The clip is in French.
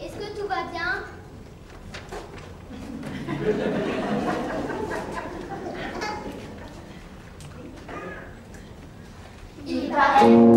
est-ce que tout va bien Il paraît